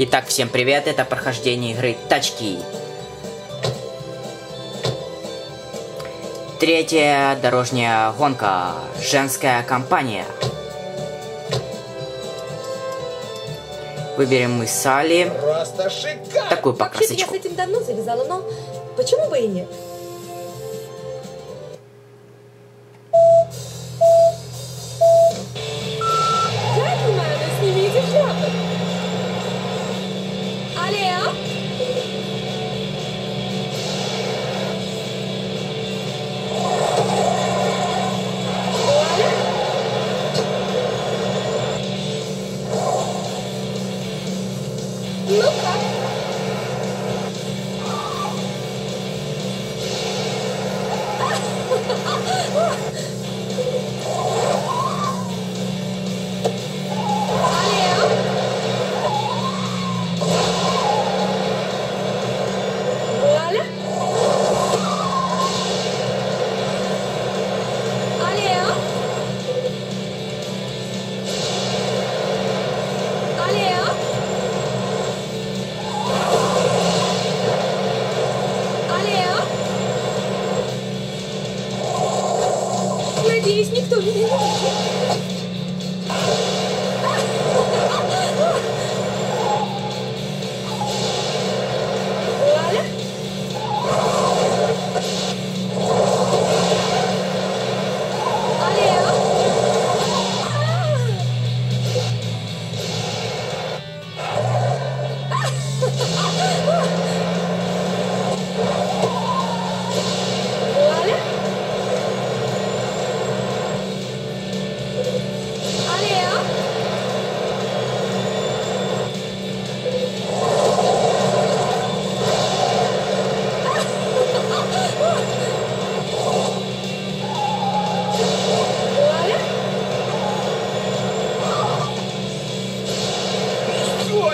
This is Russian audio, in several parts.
Итак, всем привет, это прохождение игры Тачки. Третья дорожная гонка. Женская компания. Выберем мы шикарно! Такую Вообще-то я с этим давно завязала, но почему бы и нет? Надеюсь, никто не видит. Алло?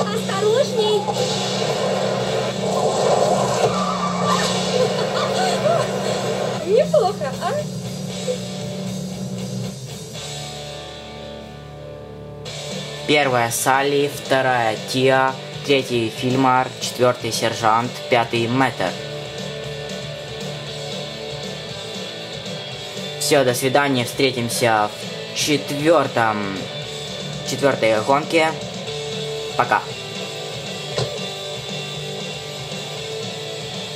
Осторожней! Неплохо, а? Первая Салли, вторая Тиа, третий Фильмар, четвертый Сержант, пятый Мэтр. Все, до свидания, встретимся в четвертом, четвертой гонке. Пока.